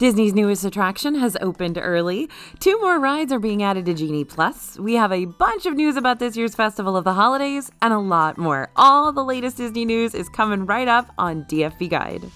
Disney's newest attraction has opened early. Two more rides are being added to Genie Plus. We have a bunch of news about this year's Festival of the Holidays and a lot more. All the latest Disney news is coming right up on DFB Guide.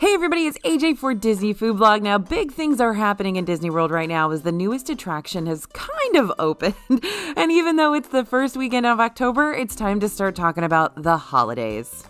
Hey everybody, it's AJ for Disney Food Blog. Now, big things are happening in Disney World right now as the newest attraction has kind of opened. And even though it's the first weekend of October, it's time to start talking about the holidays.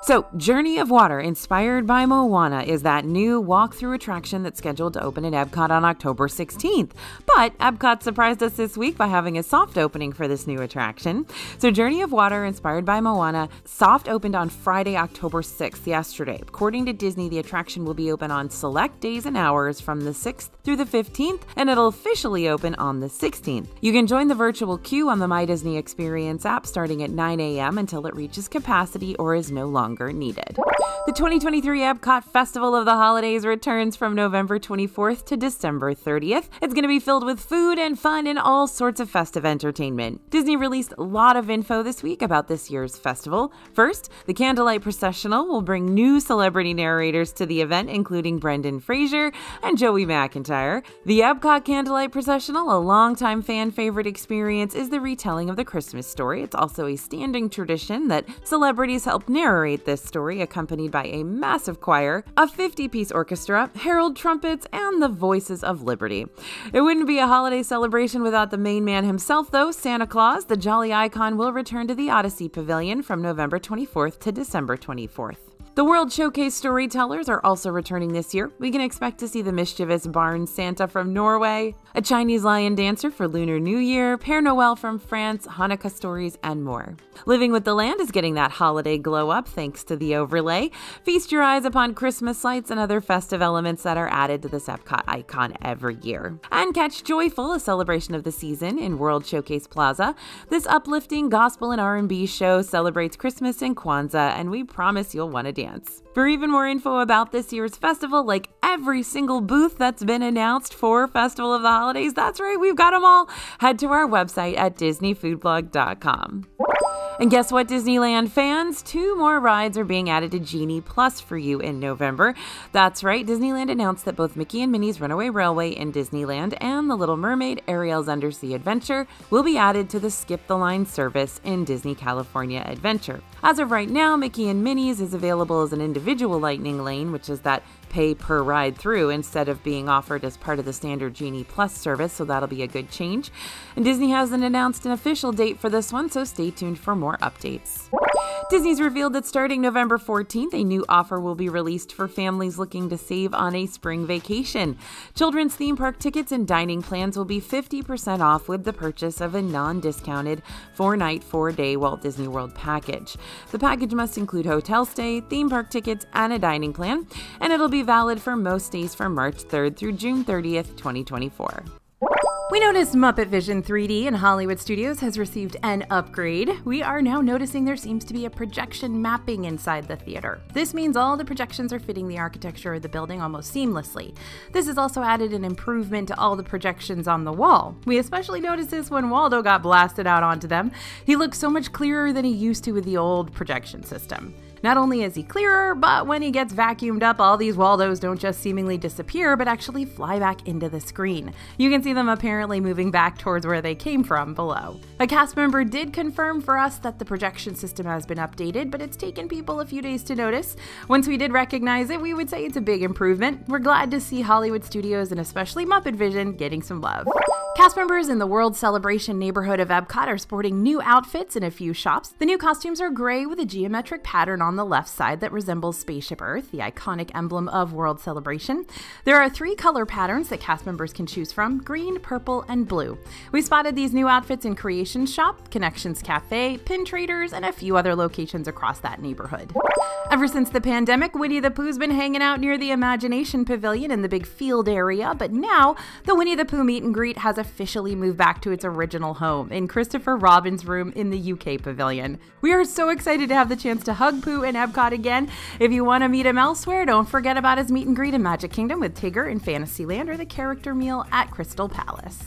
So, Journey of Water, inspired by Moana, is that new walk-through attraction that's scheduled to open at Epcot on October 16th. But Epcot surprised us this week by having a soft opening for this new attraction. So, Journey of Water, inspired by Moana, soft opened on Friday, October 6th, yesterday. According to Disney, the attraction will be open on select days and hours from the 6th through the 15th, and it'll officially open on the 16th. You can join the virtual queue on the My Disney Experience app starting at 9 a.m. until it reaches capacity or is no longer needed. The 2023 Epcot Festival of the Holidays returns from November 24th to December 30th. It's going to be filled with food and fun and all sorts of festive entertainment. Disney released a lot of info this week about this year's festival. First, the Candlelight Processional will bring new celebrity narrators to the event, including Brendan Fraser and Joey McIntyre. The Epcot Candlelight Processional, a longtime fan favorite experience, is the retelling of the Christmas story. It's also a standing tradition that celebrities help narrate this story, accompanied by a massive choir, a 50 piece orchestra, herald trumpets, and the voices of liberty. It wouldn't be a holiday celebration without the main man himself, though. Santa Claus, the jolly icon, will return to the Odyssey Pavilion from November 24th to December 24th. The World Showcase storytellers are also returning this year. We can expect to see the mischievous Barn Santa from Norway, a Chinese lion dancer for Lunar New Year, Père Noël from France, Hanukkah stories, and more. Living with the Land is getting that holiday glow up thanks to the overlay. Feast your eyes upon Christmas lights and other festive elements that are added to this Epcot icon every year. And catch Joyful, a celebration of the season in World Showcase Plaza. This uplifting gospel and R&B show celebrates Christmas and Kwanzaa, and we promise you'll want to dance For even more info about this year's festival, like every single booth that's been announced for Festival of the Holidays, that's right, we've got them all, head to our website at disneyfoodblog.com. And guess what, Disneyland fans? Two more rides are being added to Genie Plus for you in November. That's right, Disneyland announced that both Mickey and Minnie's Runaway Railway in Disneyland and The Little Mermaid Ariel's Undersea Adventure will be added to the Skip the Line service in Disney California Adventure. As of right now, Mickey and Minnie's is available as an individual Lightning Lane, which is that pay per ride through instead of being offered as part of the standard Genie Plus service, so that'll be a good change. And Disney hasn't announced an official date for this one, so stay tuned for more updates. Disney's revealed that starting November 14th, a new offer will be released for families looking to save on a spring vacation. Children's theme park tickets and dining plans will be 50% off with the purchase of a non discounted four night, four day Walt Disney World package. The package must include hotel stay, theme park tickets, and a dining plan, and it'll be valid for most days from March 3rd through June 30th, 2024. We noticed Muppet Vision 3D in Hollywood Studios has received an upgrade. We are now noticing there seems to be a projection mapping inside the theater. This means all the projections are fitting the architecture of the building almost seamlessly. This has also added an improvement to all the projections on the wall. We especially noticed this when Waldo got blasted out onto them. He looks so much clearer than he used to with the old projection system. Not only is he clearer, but when he gets vacuumed up, all these Waldos don't just seemingly disappear, but actually fly back into the screen. You can see them apparently moving back towards where they came from below. A cast member did confirm for us that the projection system has been updated, but it's taken people a few days to notice. Once we did recognize it, we would say it's a big improvement. We're glad to see Hollywood Studios and especially Muppet Vision getting some love. Cast members in the World Celebration neighborhood of Epcot are sporting new outfits in a few shops. The new costumes are gray with a geometric pattern on the left side that resembles Spaceship Earth, the iconic emblem of World Celebration. There are three color patterns that cast members can choose from green, purple, and blue. We spotted these new outfits in Creation Shop, Connections Cafe, Pin Traders, and a few other locations across that neighborhood. Ever since the pandemic, Winnie the Pooh's been hanging out near the Imagination Pavilion in the big field area, but now the Winnie the Pooh meet and greet has officially moved back to its original home in Christopher Robin's room in the UK Pavilion. We are so excited to have the chance to hug Pooh In Epcot again. If you want to meet him elsewhere, don't forget about his meet and greet in Magic Kingdom with Tigger in Fantasyland or the character meal at Crystal Palace.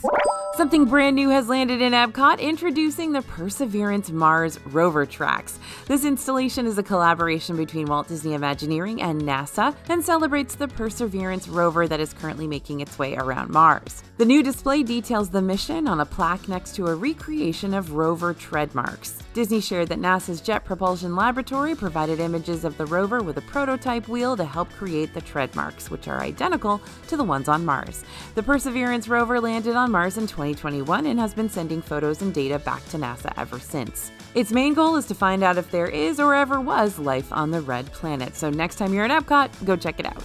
Something brand new has landed in Epcot, introducing the Perseverance Mars rover tracks. This installation is a collaboration between Walt Disney Imagineering and NASA and celebrates the Perseverance rover that is currently making its way around Mars. The new display details the mission on a plaque next to a recreation of rover tread marks. Disney shared that NASA's Jet Propulsion Laboratory provided images of the rover with a prototype wheel to help create the tread marks, which are identical to the ones on Mars. The Perseverance rover landed on Mars in 2021 and has been sending photos and data back to NASA ever since. Its main goal is to find out if there is or ever was life on the red planet. So next time you're at Epcot, go check it out.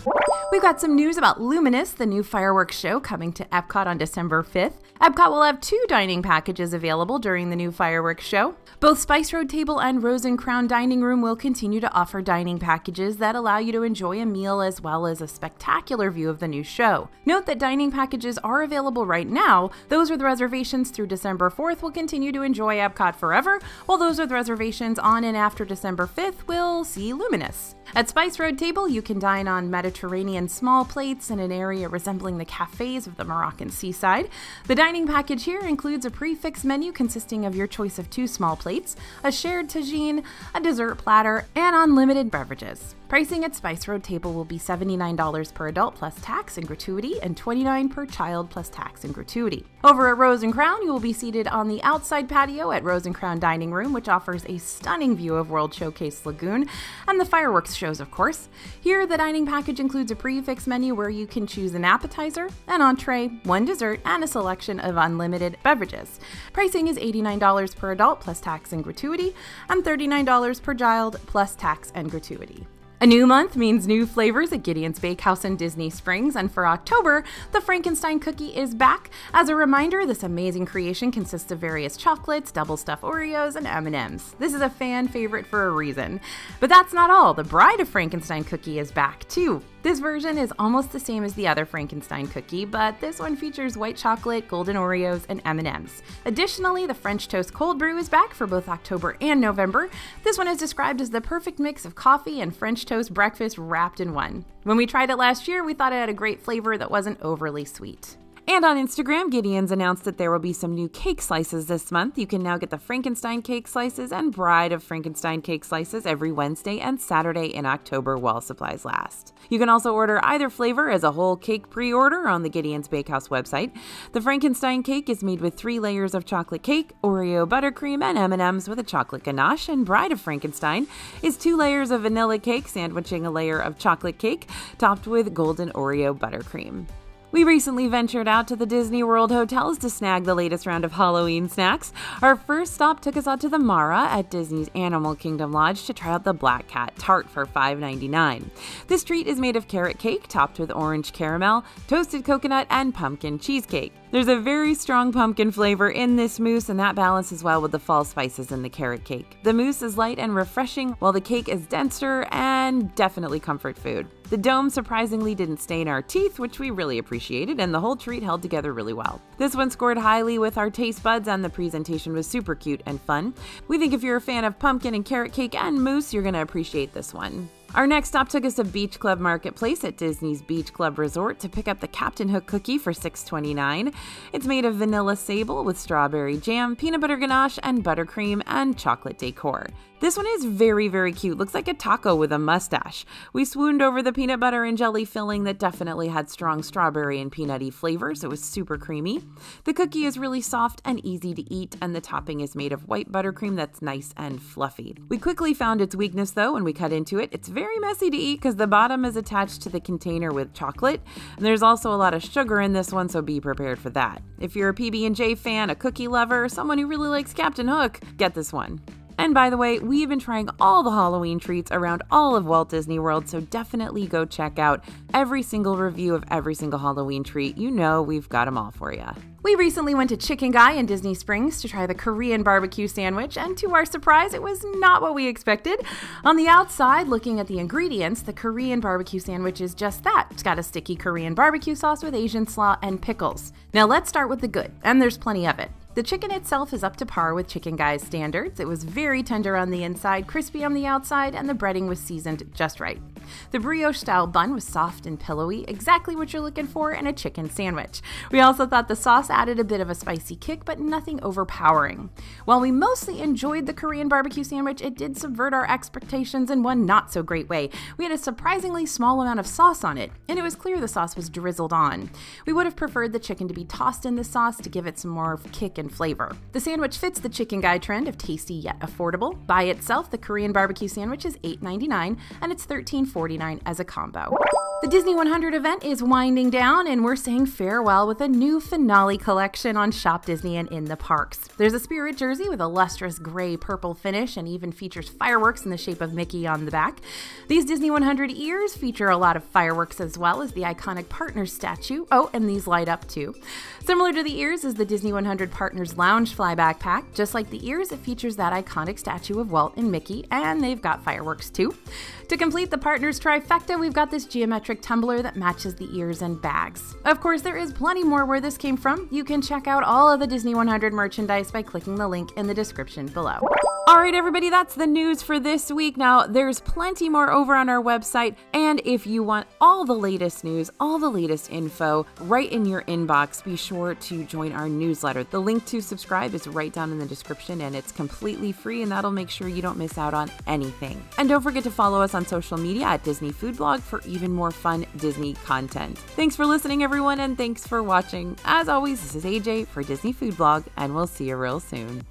We've got some news about Luminous, the new fireworks show coming to Epcot on December 5th. Epcot will have two dining packages available during the new fireworks show. Both Spice Road Table and Rose and Crown Dining Room will continue to offer dining packages that allow you to enjoy a meal as well as a spectacular view of the new show. Note that dining packages are available right now. Those with reservations through December 4th will continue to enjoy Epcot forever, while those with reservations on and after December 5th will see Luminous. At Spice Road Table, you can dine on Mediterranean small plates in an area resembling the cafes of the Moroccan seaside. The dining package here includes a prix fixe menu consisting of your choice of two small plates, a shared tagine, a dessert platter, and unlimited beverages. Pricing at Spice Road Table will be $79 per adult plus tax and gratuity and $29 per child plus tax and gratuity. Over at Rose and Crown, you will be seated on the outside patio at Rose and Crown Dining Room, which offers a stunning view of World Showcase Lagoon and the fireworks shows, of course. Here, the dining package includes a prix fixe menu where you can choose an appetizer, an entree, one dessert, and a selection of unlimited beverages. Pricing is $89 per adult plus tax and gratuity and $39 per child plus tax and gratuity. A new month means new flavors at Gideon's Bakehouse in Disney Springs, and for October, the Frankenstein cookie is back. As a reminder, this amazing creation consists of various chocolates, double stuffed Oreos, and M&Ms. This is a fan favorite for a reason. But that's not all. The Bride of Frankenstein cookie is back too. This version is almost the same as the other Frankenstein cookie, but this one features white chocolate, golden Oreos, and M&Ms. Additionally, the French toast cold brew is back for both October and November. This one is described as the perfect mix of coffee and French toast breakfast wrapped in one. When we tried it last year, we thought it had a great flavor that wasn't overly sweet. And on Instagram, Gideon's announced that there will be some new cake slices this month. You can now get the Frankenstein cake slices and Bride of Frankenstein cake slices every Wednesday and Saturday in October while supplies last. You can also order either flavor as a whole cake pre-order on the Gideon's Bakehouse website. The Frankenstein cake is made with three layers of chocolate cake, Oreo buttercream, and M&Ms with a chocolate ganache. And Bride of Frankenstein is two layers of vanilla cake sandwiching a layer of chocolate cake topped with golden Oreo buttercream. We recently ventured out to the Disney World hotels to snag the latest round of Halloween snacks. Our first stop took us out to the Mara at Disney's Animal Kingdom Lodge to try out the Black Cat Tart for $5.99. This treat is made of carrot cake topped with orange caramel, toasted coconut, and pumpkin cheesecake. There's a very strong pumpkin flavor in this mousse, and that balances well with the fall spices in the carrot cake. The mousse is light and refreshing, while the cake is denser and definitely comfort food. The dome surprisingly didn't stain our teeth, which we really appreciated, and the whole treat held together really well. This one scored highly with our taste buds, and the presentation was super cute and fun. We think if you're a fan of pumpkin and carrot cake and mousse, you're to appreciate this one. Our next stop took us to Beach Club Marketplace at Disney's Beach Club Resort to pick up the Captain Hook cookie for $6.29. It's made of vanilla sable with strawberry jam, peanut butter ganache, and buttercream, and chocolate decor. This one is very, very cute. Looks like a taco with a mustache. We swooned over the peanut butter and jelly filling that definitely had strong strawberry and peanutty flavors. It was super creamy. The cookie is really soft and easy to eat, and the topping is made of white buttercream that's nice and fluffy. We quickly found its weakness though when we cut into it. It's very messy to eat because the bottom is attached to the container with chocolate, and there's also a lot of sugar in this one, so be prepared for that. If you're a PB&J fan, a cookie lover, someone who really likes Captain Hook, get this one. And by the way, we've been trying all the Halloween treats around all of Walt Disney World, so definitely go check out every single review of every single Halloween treat. You know we've got them all for you. We recently went to Chicken Guy in Disney Springs to try the Korean barbecue sandwich, and to our surprise, it was not what we expected. On the outside, looking at the ingredients, the Korean barbecue sandwich is just that. It's got a sticky Korean barbecue sauce with Asian slaw and pickles. Now let's start with the good, and there's plenty of it. The chicken itself is up to par with Chicken Guy's standards. It was very tender on the inside, crispy on the outside, and the breading was seasoned just right. The brioche style bun was soft and pillowy, exactly what you're looking for in a chicken sandwich. We also thought the sauce added a bit of a spicy kick, but nothing overpowering. While we mostly enjoyed the Korean barbecue sandwich, it did subvert our expectations in one not so great way. We had a surprisingly small amount of sauce on it, and it was clear the sauce was drizzled on. We would have preferred the chicken to be tossed in the sauce to give it some more kick and flavor. The sandwich fits the chicken guy trend of tasty yet affordable. By itself, the Korean barbecue sandwich is $8.99 and it's $13.49 as a combo. The Disney 100 event is winding down, and we're saying farewell with a new finale collection on Shop Disney and in the parks. There's a Spirit jersey with a lustrous gray purple finish and even features fireworks in the shape of Mickey on the back. These Disney 100 ears feature a lot of fireworks as well as the iconic Partners statue. Oh, and these light up too. Similar to the ears is the Disney 100 Partners Loungefly backpack. Just like the ears, it features that iconic statue of Walt and Mickey, and they've got fireworks too. To complete the Partners trifecta, we've got this geometric tumbler that matches the ears and bags. Of course, there is plenty more where this came from. You can check out all of the Disney 100 merchandise by clicking the link in the description below. All right, everybody, that's the news for this week. Now, there's plenty more over on our website. And if you want all the latest news, all the latest info right in your inbox, be sure to join our newsletter. The link to subscribe is right down in the description and it's completely free, and that'll make sure you don't miss out on anything. And don't forget to follow us on social media at Disney Food Blog for even more fun Disney content. Thanks for listening, everyone, and thanks for watching. As always, this is AJ for Disney Food Blog, and we'll see you real soon.